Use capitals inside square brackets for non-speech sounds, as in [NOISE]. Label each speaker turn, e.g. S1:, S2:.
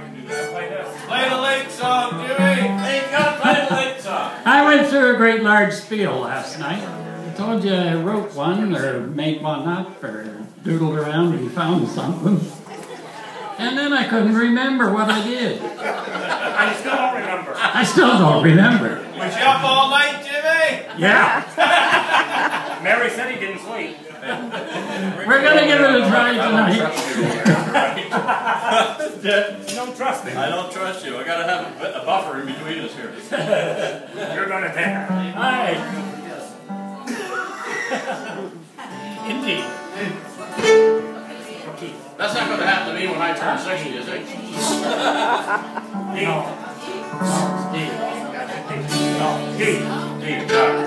S1: can do that. Play this.
S2: Play the late song, Jimmy.
S1: Hey, you gotta play the late song.
S3: I went through a great large spiel last night. I told you I wrote one or made one up or doodled around and found something. And then I couldn't remember what I did.
S1: I still don't remember.
S3: I still don't remember.
S2: Was you up all night, Jimmy?
S3: Yeah,
S1: Mary said he didn't sleep.
S3: we're gonna give it a try tonight. [LAUGHS]
S1: You don't trust me.
S2: I don't trust you. I gotta have a, a buffer in between us here. [LAUGHS]
S1: You're gonna take her.
S3: Hi. Indeed.
S2: That's not gonna happen to me when I turn 60, is it?
S1: Steve. [LAUGHS]
S3: No.
S1: Steve. Steve.
S2: Steve, God.